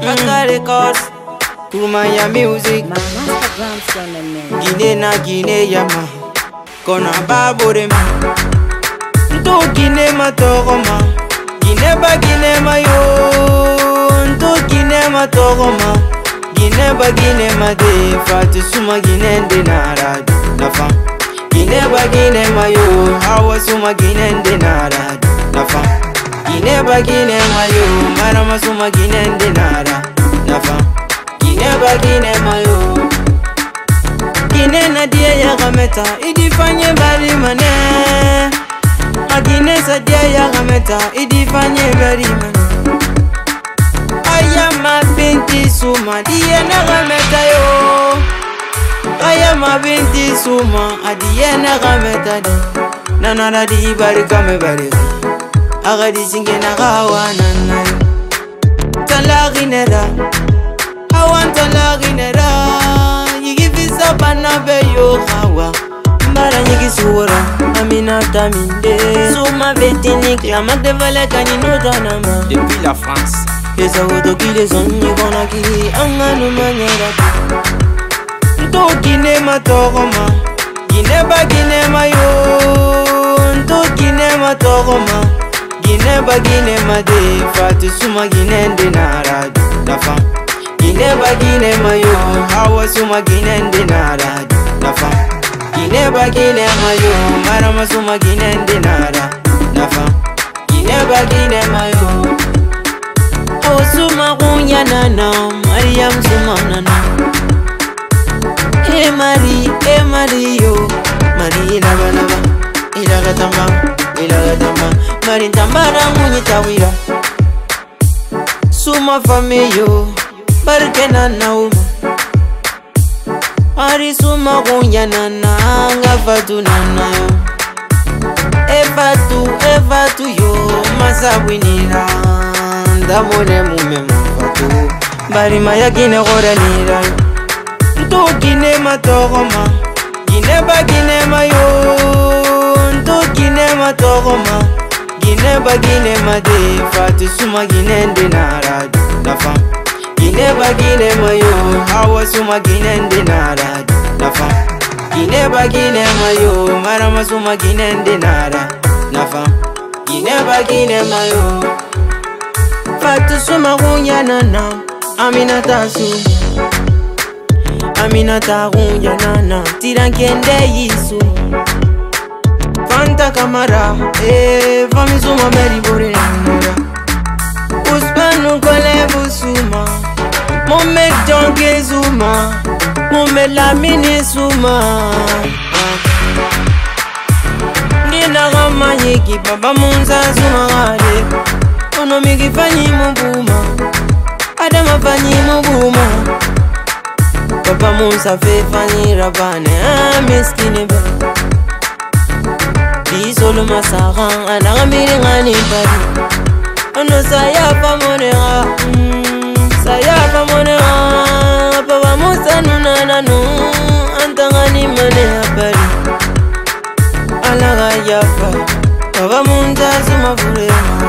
Nakare cause Kumaya music Gine na gine yama Kona babore ma Nto gine matoro ma Gine ba gine ma yo Nto gine matoro ma Gine ba gine ma de Fatu suma gine de na radio na fan Gine ba gine ma yo Hawa suma gine de na radio na fan gine ba gine mayo mara masuma gine dinara nafa gine ba gine mayo gine na die ya gameta idifanye bari mane agine sa die ya gameta idifanye bari mane ayama binti suma die na gameta yo ayama binti suma adie na gameta di nanara di barika me barika akadisingenaka wanana talakinera awan talakinera yigifisa bana beyo hawa mbara nyigisuwora aminataminde suma betinik lama devalekaninotanama depuis la france esawotokilesomikonaki anganumanyeraka ntokinema tokoma gineba ginema yo ntokinema tokoma Gine ba gine made fati suma gine dinara dafan Gine ba gine yo hawa suma gine dinara dafan Gine ba gine mara marama suma gine dinara dafan Gine ba gine mari ndambara munyitawira suma famiyo barikenanauma ari suma kunyanana angafatunana evatu evatu yo masabwinira ndamone mume mufatu barima yagine korenira ntu gine matogoma gine baginemayo ntu gine matogoma gine ba gine ma de fati suma gine de nara dafa gine ba gine ma yo hawa suma gine de nara dafa gine ba gine ma yo mara ma suma gine de nara dafa gine ba gine ma yo fati suma gunya na na amina tasu amina ta gunya na na tirankende yisu takamara famisuma eh, meriborenamora uspenukolebusuma mome jonkezuma mome laminisuma ndinakamanyiki baba munzazumakale onomikifanyi mubuma adamafanyi mubuma papa musa fefanyirapane miskinibe ah, olumasaga anagamiri nganimbari ono sayapa monega mm, sayapa monega pavamosanunanano antaganimaneabari alaga yapa pavamunjasimavurema